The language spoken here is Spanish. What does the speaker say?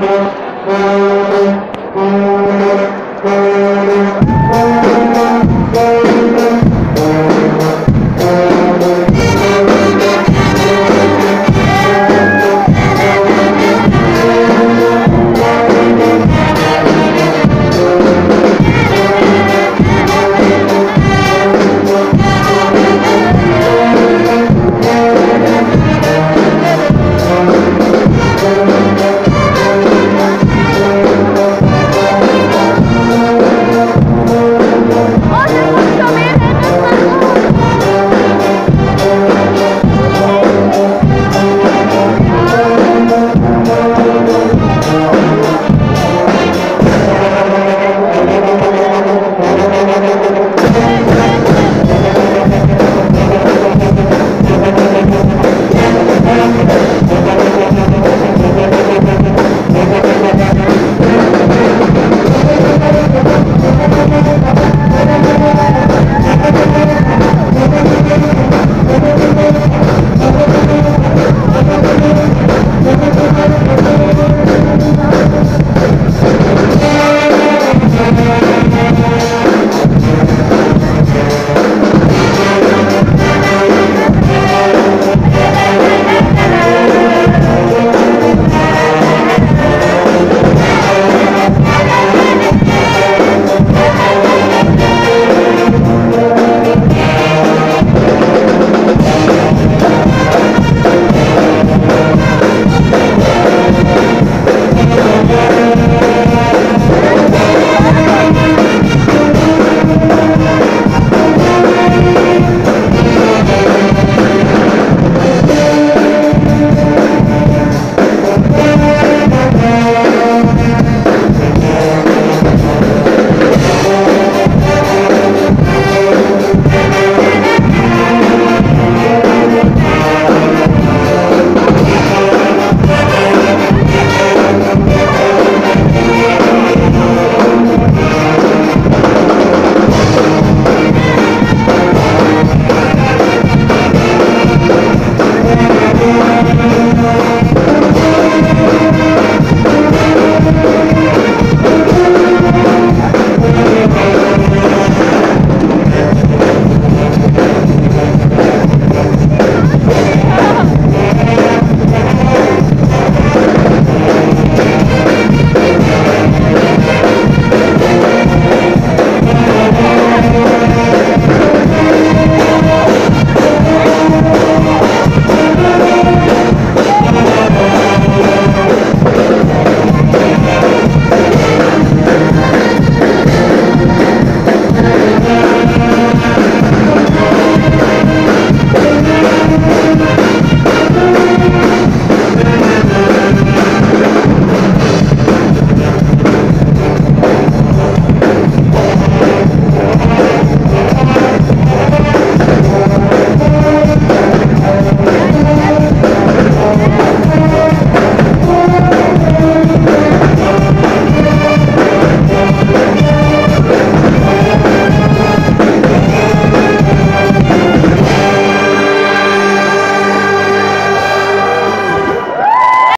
Thank.